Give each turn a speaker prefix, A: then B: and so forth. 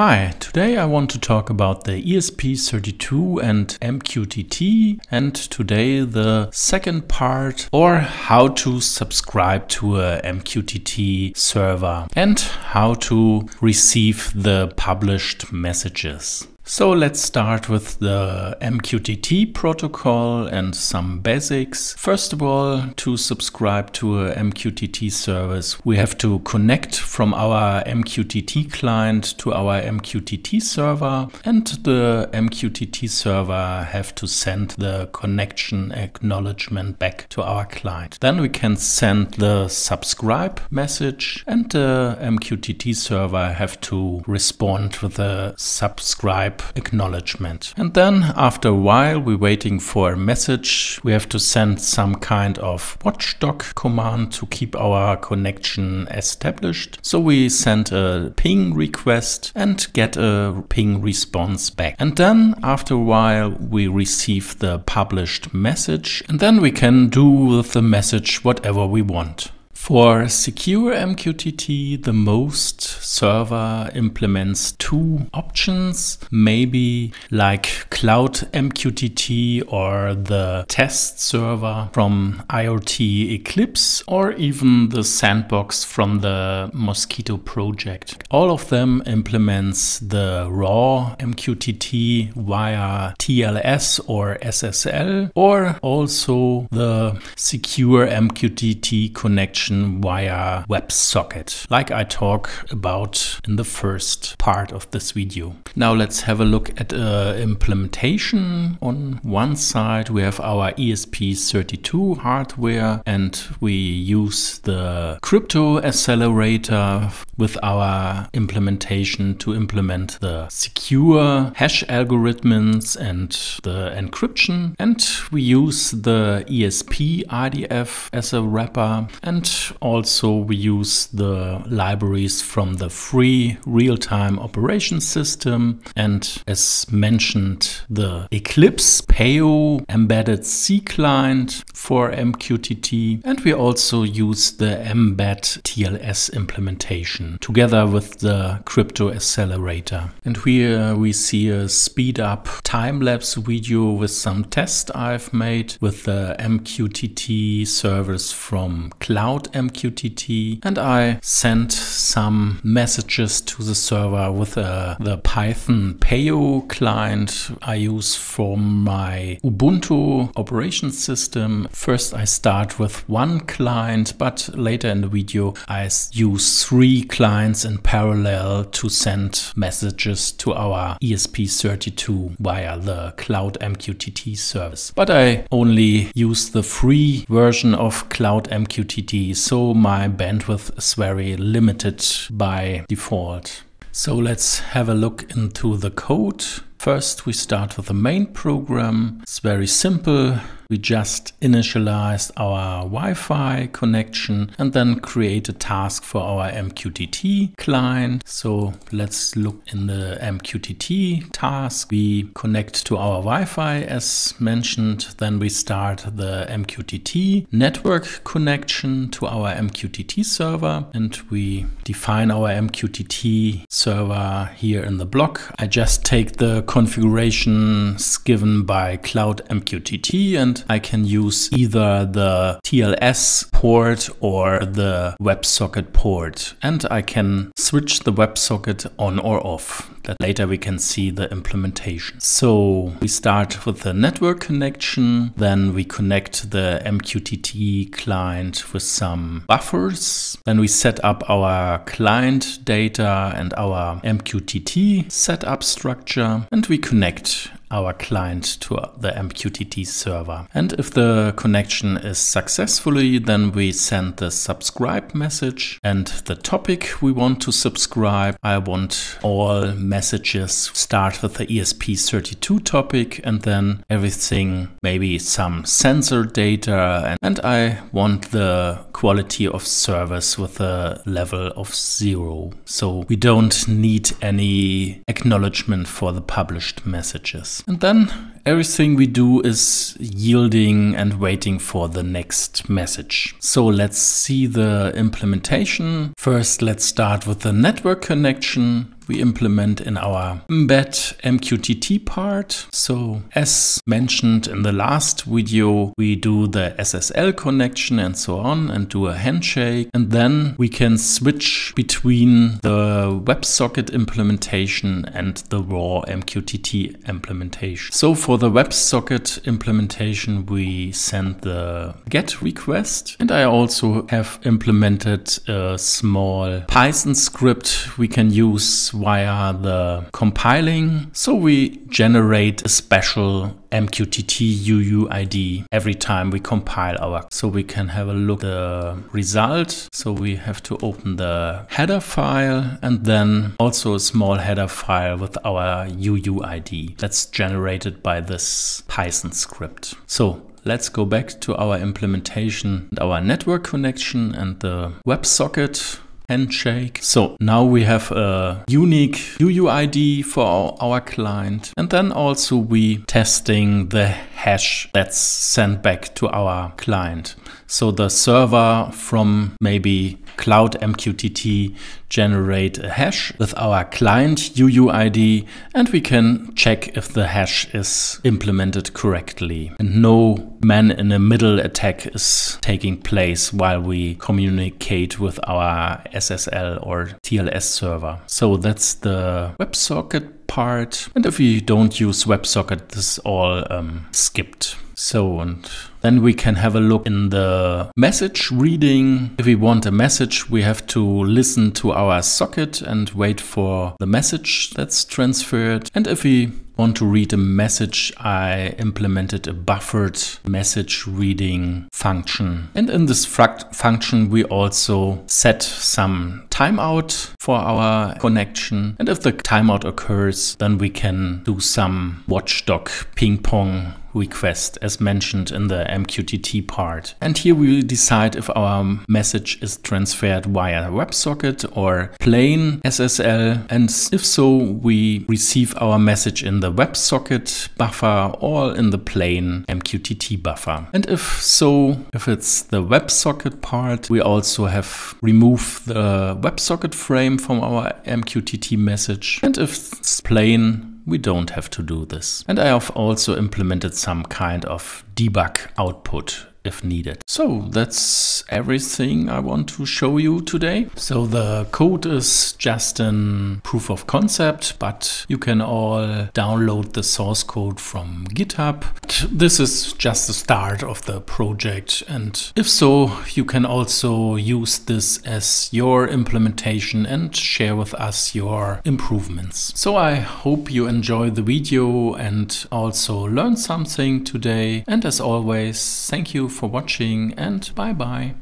A: Hi, today I want to talk about the ESP32 and MQTT and today the second part or how to subscribe to a MQTT server and how to receive the published messages. So let's start with the MQTT protocol and some basics. First of all, to subscribe to a MQTT service, we have to connect from our MQTT client to our MQTT server and the MQTT server have to send the connection acknowledgement back to our client. Then we can send the subscribe message and the MQTT server have to respond with a subscribe acknowledgement. And then after a while, we're waiting for a message. We have to send some kind of watchdog command to keep our connection established. So we send a ping request and get a ping response back. And then after a while, we receive the published message and then we can do with the message whatever we want. For secure MQTT, the most server implements two options, maybe like Cloud MQTT or the test server from IoT Eclipse or even the sandbox from the Mosquitto project. All of them implements the raw MQTT via TLS or SSL or also the secure MQTT connection via WebSocket, like I talk about in the first part of this video. Now let's have a look at uh, implementation. On one side we have our ESP32 hardware and we use the crypto accelerator with our implementation to implement the secure hash algorithms and the encryption. And we use the ESP IDF as a wrapper and also we use the libraries from the free real-time operation system and as mentioned the Eclipse Paho embedded C client for MQTT and we also use the mbed TLS implementation together with the crypto accelerator. And here we see a speed up time-lapse video with some tests I've made with the MQTT servers from Cloud MQTT and I sent some messages to the server with uh, the Python Paho client I use for my Ubuntu operation system. First I start with one client but later in the video I use three clients in parallel to send messages to our ESP32 via the Cloud MQTT service. But I only use the free version of Cloud MQTT so my bandwidth is very limited by default. So let's have a look into the code. First, we start with the main program. It's very simple. We just initialized our Wi-Fi connection and then create a task for our MQTT client. So let's look in the MQTT task. We connect to our Wi-Fi as mentioned. Then we start the MQTT network connection to our MQTT server and we define our MQTT server here in the block. I just take the configurations given by Cloud MQTT and I can use either the TLS port or the WebSocket port. And I can switch the WebSocket on or off that later we can see the implementation. So we start with the network connection, then we connect the MQTT client with some buffers. Then we set up our client data and our MQTT setup structure and we connect our client to the MQTT server. And if the connection is successfully, then we send the subscribe message and the topic we want to subscribe. I want all messages start with the ESP32 topic and then everything, maybe some sensor data. And, I want the quality of service with a level of zero. So we don't need any acknowledgement for the published messages. And then everything we do is yielding and waiting for the next message. So let's see the implementation. First, let's start with the network connection. We implement in our embed MQTT part. So as mentioned in the last video, we do the SSL connection and so on and do a handshake. And then we can switch between the WebSocket implementation and the raw MQTT implementation. So for the WebSocket implementation, we send the GET request. And I also have implemented a small Python script we can use via the compiling. So we generate a special MQTT UUID every time we compile our. So we can have a look the result. So we have to open the header file and then also a small header file with our UUID that's generated by this Python script. So let's go back to our implementation our network connection and the WebSocket handshake. So now we have a unique UUID for our client. And then also we testing the hash that's sent back to our client. So the server from maybe Cloud MQTT generate a hash with our client UUID and we can check if the hash is implemented correctly. And no man in the middle attack is taking place while we communicate with our SSL or TLS server. So that's the WebSocket part. And if we don't use WebSocket, this is all um, skipped. So, and then we can have a look in the message reading. If we want a message, we have to listen to our socket and wait for the message that's transferred. And if we want to read a message, I implemented a buffered message reading function. And in this function, we also set some timeout for our connection. And if the timeout occurs, then we can do some watchdog ping pong request as mentioned in the MQTT part. And here we will decide if our message is transferred via WebSocket or plain SSL. And if so, we receive our message in the WebSocket buffer or in the plain MQTT buffer. And if so, if it's the WebSocket part, we also have removed the WebSocket frame from our MQTT message. And if it's plain, we don't have to do this. And I have also implemented some kind of debug output if needed. So that's everything I want to show you today. So the code is just a proof of concept, but you can all download the source code from GitHub. This is just the start of the project. And if so, you can also use this as your implementation and share with us your improvements. So I hope you enjoy the video and also learn something today. And as always, thank you for watching and bye bye.